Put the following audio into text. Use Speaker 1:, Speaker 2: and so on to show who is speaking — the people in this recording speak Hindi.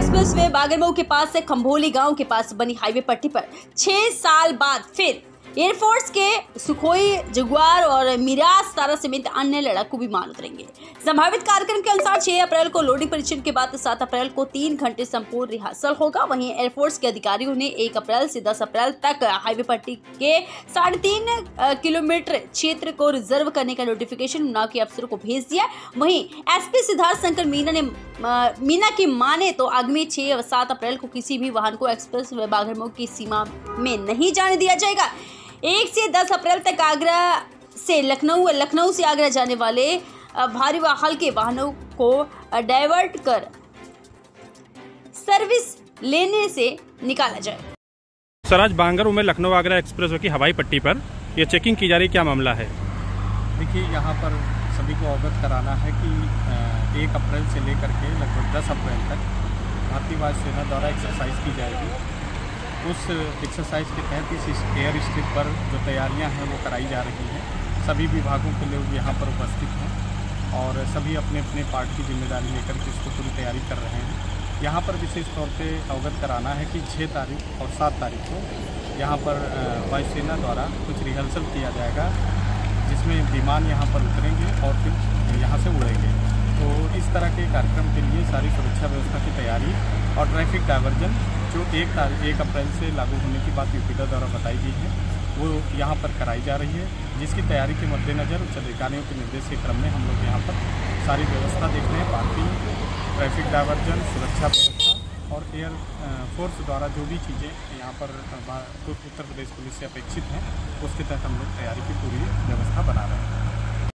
Speaker 1: एक्सप्रेस वे बागरमऊ के पास से खम्भोली गाँव के पास बनी हाईवे पट्टी पर छह साल बाद फिर एयरफोर्स के सुखोई जगुआर और मिराज तारा समेत अन्य लड़ाकू विमान उतरेंगे। संभावित कार्यक्रम के अनुसार 6 अप्रैल को लोडिंग परीक्षण के बाद 7 अप्रैल को तीन घंटे संपूर्ण रिहर्सल होगा। वहीं एयरफोर्स के अधिकारियों ने 1 अप्रैल से 10 अप्रैल तक हाईवे पट्टी के साढ़े तीन किलोमीटर क्षेत्र को रिज़र्व करने का नोटिफिकेशन उन्नाव के अफसरों को भेज दिया। वहीं एसपी सिद्धार्थ शंकर मीना ने मीना की माने तो आगामी छह और सात अप्रैल को किसी भी वाहन को एक्सप्रेस वे बागरमऊ की सीमा में नहीं जाने दिया जाएगा। एक से दस अप्रैल तक आगरा से लखनऊ और लखनऊ से आगरा जाने वाले भारी व हल्के वाहनों को डाइवर्ट कर सर्विस लेने से निकाला जाए।
Speaker 2: सर आज बांगरू में लखनऊ आगरा एक्सप्रेस की हवाई पट्टी पर यह चेकिंग की जा रही क्या मामला है?
Speaker 3: देखिए यहाँ पर सभी को अवगत कराना है कि एक अप्रैल से लेकर के लगभग दस अप्रैल तक भारतीय वायुसेना द्वारा एक्सरसाइज की जाएगी। उस एक्सरसाइज के तहत इस एयर स्ट्रिप पर जो तैयारियाँ हैं वो कराई जा रही हैं। सभी विभागों के लोग यहाँ पर उपस्थित हैं और सभी अपने अपने पार्ट की ज़िम्मेदारी लेकर के इसको पूरी तैयारी कर रहे हैं। यहाँ पर विशेष तौर पे अवगत कराना है कि छः तारीख और सात तारीख को यहाँ पर वायुसेना द्वारा कुछ रिहर्सल किया जाएगा, जिसमें विमान यहाँ पर उतरेंगे और फिर यहाँ से उड़ेंगे तो इस तरह के कार्यक्रम के लिए सारी सुरक्षा व्यवस्था की तैयारी और ट्रैफ़िक डाइवर्जन जो एक तारीख एक अप्रैल से लागू होने की बात यूपीडा द्वारा बताई गई है, वो यहाँ पर कराई जा रही है, जिसकी तैयारी के मद्देनज़र उच्च अधिकारियों के निर्देश के क्रम में हम लोग यहाँ पर सारी व्यवस्था देख रहे हैं। पार्किंग ट्रैफ़िक डाइवर्जन सुरक्षा व्यवस्था और एयर फोर्स द्वारा जो भी चीज़ें यहाँ पर उत्तर प्रदेश पुलिस से अपेक्षित हैं, उसके तहत हम लोग तैयारी की पूरी व्यवस्था बना रहे हैं।